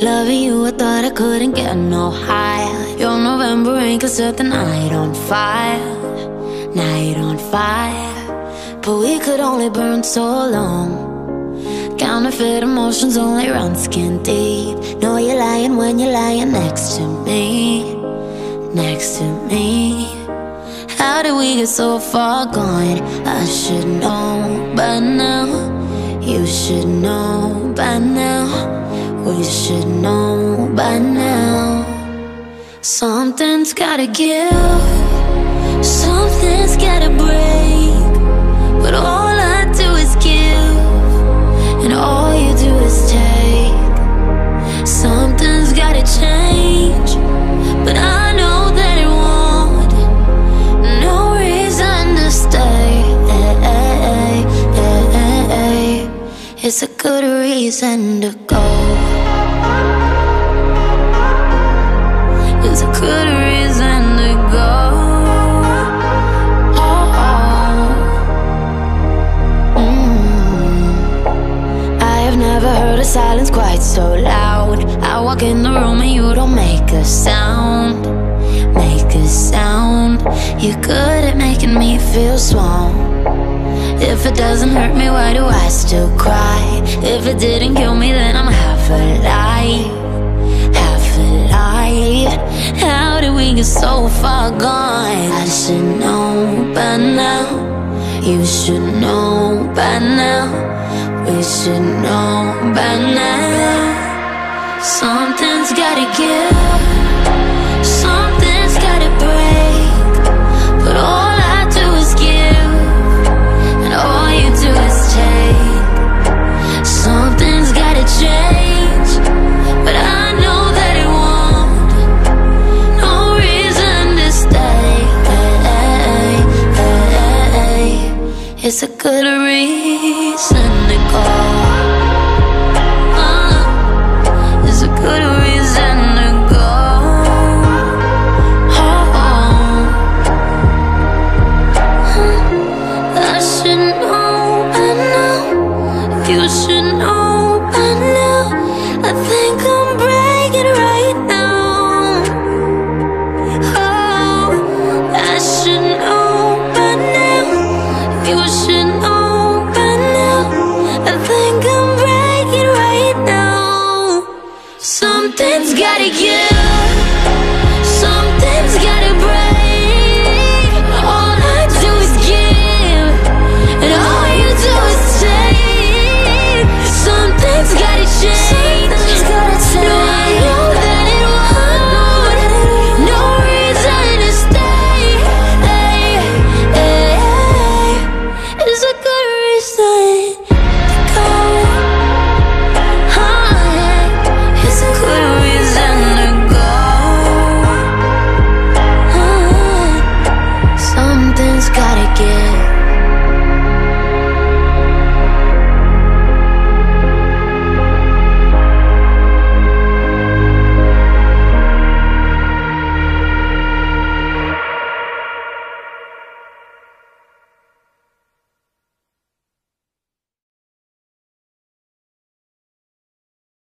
Loving you, I thought I couldn't get no higher. Your November could set the night on fire, night on fire. But we could only burn so long. Counterfeit emotions only run skin deep. Know you're lying when you're lying next to me, next to me. How did we get so far gone? I should know by now. You should know by now. We should know by now. Something's gotta give. Something's gotta break. But all I do is give. And all you do is take. Something's gotta change. But I know that it won't. No reason to stay. It's a good reason to go silence quite so loud. I walk in the room and you don't make a sound. Make a sound. You're good at making me feel small. If it doesn't hurt me, why do I still cry? If it didn't kill me, then I'm half alive Half alive how did we get so far gone? I should know by now You should know by now We should know by now Something's gotta give It's a good reason to go. Uh, it's a good reason to go. Oh, I should know. You should know by now. I think I'm breaking Something's gotta give